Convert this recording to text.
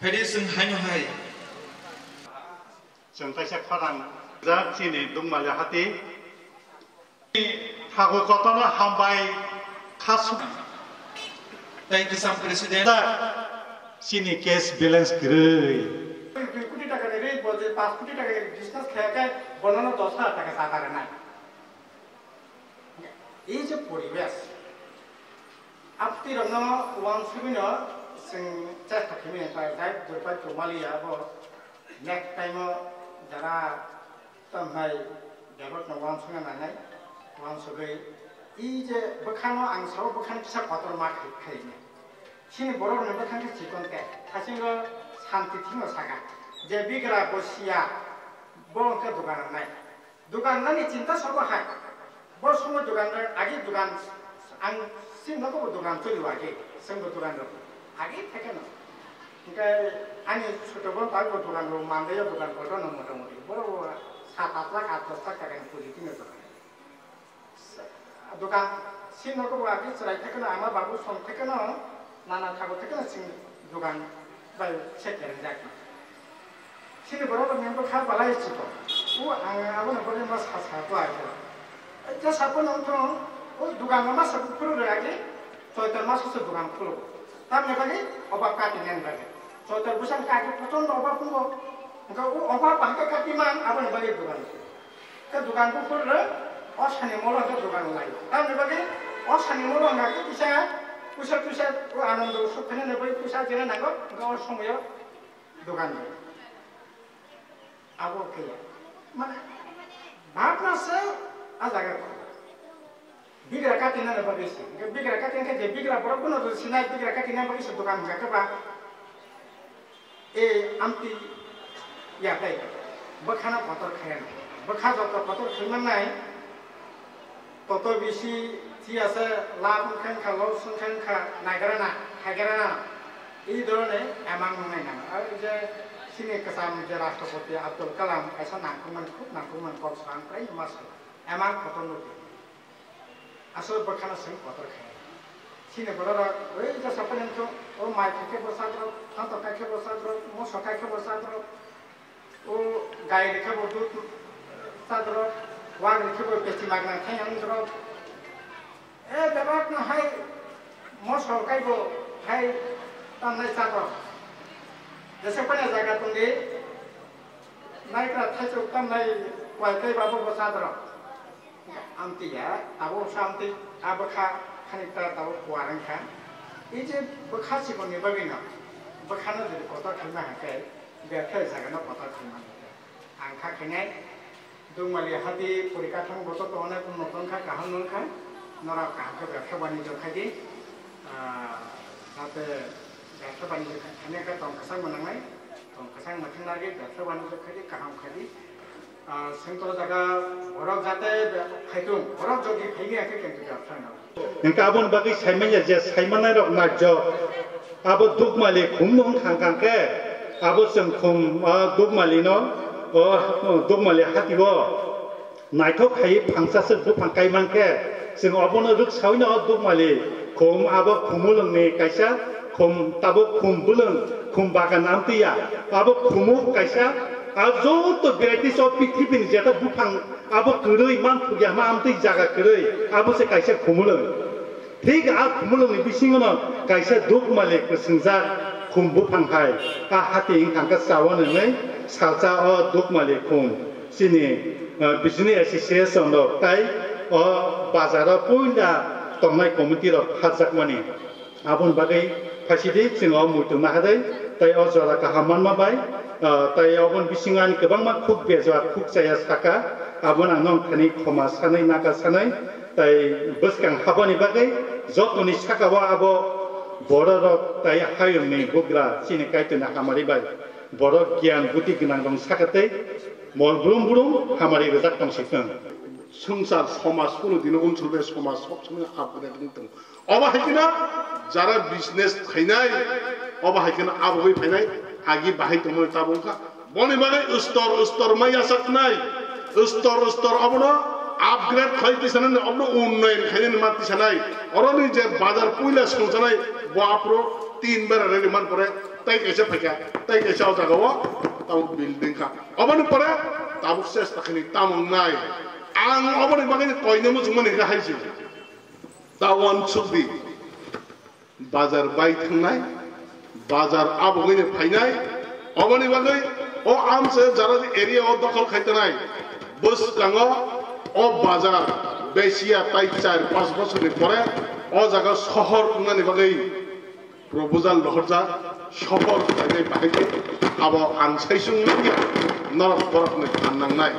페리슨하이노하이 정다시 파랑 자치니 동말야 하티 하고 거터는 한바이 카수 Thank you, Sam President. Sini case balance kiri. দুই কোটি টাকা রে বলছে পাঁচ কোটি টাকা ডিসকাস খেয়ে বনানো দশ হাজার টাকা সাঁতারে নাই এই যে পরিবেশ আপনি রমজান ওয়ান সেমিনার চেষ্টা খেমে যাই দুর্ভাগ্য মালি হব নেক্সট টাইম যারা তাই ডেভেলপ ওয়ান সঙ্গে নাঙাই ওয়ান সবে ই যে বখানো আং সব বখান পিসা কতর মা খাইনে সিনি বড় বখানকে চিকনকে সাসিঙ্গ শান্তি থিং সাকা যে বিগ্রা বসিয়া বড়কে দোকান নাই দোকানদারনি চিন্তা সব হাই বড় সময় দোকানদার আগে দোকান আং সিংহ দোকান চলিব আগে সিংহ দোকানদার আগেই থাকে না এটা আমি ছোটবেলা পাবো দোকান মানদেও দোকান করতো না মোটামুটি। বড় বড় সাত আট লাখ, আট দশ লাখ টাকা আমি পুঁজি কিনে দোকান। দোকান শ্রীনগর আগে চড়াই থাকে না আমার বাবুর সঙ্গ থেকে না নানা ঠাকুর থেকে না দোকান বা সেখানে যাক না। শ্রীনগর মেম্বার খা পালা এসেছিল ও আমার বলে আমার সাপো আছে যে সাপো নাম তো ও দোকান আমার সাপো খুলে আগে তো তার মাস দোকান খুলবো। তার नेपाली अभाव काटी ल्याउनु पर्छ चौतर भूषण काटी प्रचण्ड अभाव पुग्यो अन्त ऊ अभाव भएको काटीमा आफ्नो गरिब दोकान त्यो दोकानको खुलेर असानी मोल अन्त दोकान लाग्यो তার नेपाली অসানি মোল অঙ্গাকে পিসা পয়সা টুসা ও আনন্দ সবখানে নেপালি পয়সা জেনে নাগো গাঁওয়ার সময় দোকান আবহাওয়া মানে ভাবনা আছে আর জায়গা ভাবনা সে আজাগা বিগ্রা কাটি না নেবা বেশি বিগ্রা কাটি না যে বিগ্রা বড় কোনো তো সিনাই বিগ্রা কাটি না বেশি দোকান হবে কেবা এ আমতি ইয়াটাই বখানা পতর খায় না বখা যত পতর খাইমান নাই তত বেশি কি আছে লাভ সংখ্যা লভ সংখ্যা নাগারা না হাগারা না এই ধরনের এমাং নাই না আর যে সিনে কাসাম যে রাষ্ট্রপতি আব্দুল কালাম এসা নাকুমান খুব নাকুমান কম সাং প্রায় মাস এমাং কত নদী আসলে বখানা সিং কত খায়। সিনে বড় ওই যে তো ও মাই খাকে বসাদ্র থান্ত কাকে বসাদ্র মো সকাকে বসাদ্র ও গাই রেখে বদু সাদ্র ওয়াগ রেখে পেছি মাগনা খাই আন্দ্র এ বেবাক না হাই ম সরকাইব হাই তান্নাই চাকর যেসে পানে জায়গা তুঙ্গি? নাইক্রা থাইচুক তান্নাই ওয়াইকাই বাবু বসাদ্র আমতিয়া আবো সামতি আবখা খানিকটা দাও কুয়ারাং খা এই যে বখা সিকনি বাবিন বখানো যদি কত খাইমা হাকে বেখাই জায়গা কত খাইমা আংখা খাইনাই দৌমালি হাতি পরিকাঠামো গত তো অনেক নতুন খা, কাহান খা নরা কাহাকে ব্যবসা বাণিজ্য খাইদি যাতে ব্যবসা বাণিজ্য খাইনাকে টংকাসাং মোনাঙাই টংকাসাং মোথাংনাগে ব্যবসা বাণিজ্য খাইদি কাহাম খাইদি সেন্ট্রাল জায়গা বরফ যাতে খাইতুম বরফ যদি খাইনি আকে কিন্তু ব্যবসা না नोंका आबन बागै साइमाया जे साइमानाय रक नाज्य आबो दुगमालि खुमनुं खांखांके आबो जों खुम दुगमालि न अ दुगमालि हातिबो नायथक खायै फांसासो बुफां कायमांके जों अबनो रुक सावैनो दुगमालि खुम आबो खुमुलोंनि कायसा खुम ताबो खुम बुलों खुम बागान आमतिया आबो खुमु कायसा azo to berati so pikri pin jata bupang abo kuroi man pugya ma amte jaga kuroi abo se kaisa khumulo ঠিক আর khumulo ni bisingon kaisa duk male kusungjar khum bupang hai a hati ing tangka sawan nei salsa o duk male khum sini Bijni association তাই অ বাজার পইলা তংনাই কমিটির হাজাক মানে আবন বাকে ফাঁসিদি সিংহ মুতুমা হাদাই তাই অজলা কাহা মানমাবাই তাই অবন বিসিঙানি গোबां মান খুব বেজা খুব চায়া সাকা আবন আনং খানি ক্ষমা সানাই, নাকা সানাই। তাই বসকাং হাবানি বাগে যতনি সাকাবা আব, বড় তাই হায়মনি বুগরা চিনি কাইতনা হামারি বাই। বড় জ্ঞান বুদ্ধি গোনাং দং সাকাতে মন ব্রুম ব্রুম হামারি রেজাক দং সিকং সংসার, সমাজ, কোনোদিনও অঞ্চলের সমাজ, সবসময় আপনি অবাহিকা যারা বিজনেস খাইনাই থাইনাই অবাহাইকিনা আবহাওয়াই ফাইনাই আগে বাহাই তোমার তাবংখা বনে বনে স্তর স্তর মাইয়া সাক নাই। স্তর স্তর অবন আপগ্রেড খাইতেছে না অবন উন্নয়ন খাইনে মাতিছে নাই অরনি যে বাজার পয়লা সংসানাই বাপরো তিনবার রেডি মান করে তাই কাইসা ফাইকা তাই কাইসা ও জায়গাও তাও বিল্ডিং খা। অবানি পরে, তাবুক শেষ তাখানি, তামং নাই। আং অবানি বাগানি কয়নে মুজুং মানে হাইছি তাওয়ান সুদি বাজার বাই থাंनाय বাজার আবহাওয়া ফাই নাই, অবনি বাগৈ ও আমসে যারা এরিয়া ও দখল খাইতে নাই বস কাঙ্গ ও বাজার বেশিয়া তাই চার পাঁচ বছরের পরে ও জায়গা শহর উনানি বাগৈ প্রভুজাল লহরজা শহর তাই বাহিনী আবার আনসাইসুং নরক বরফ নাই ধান নাই।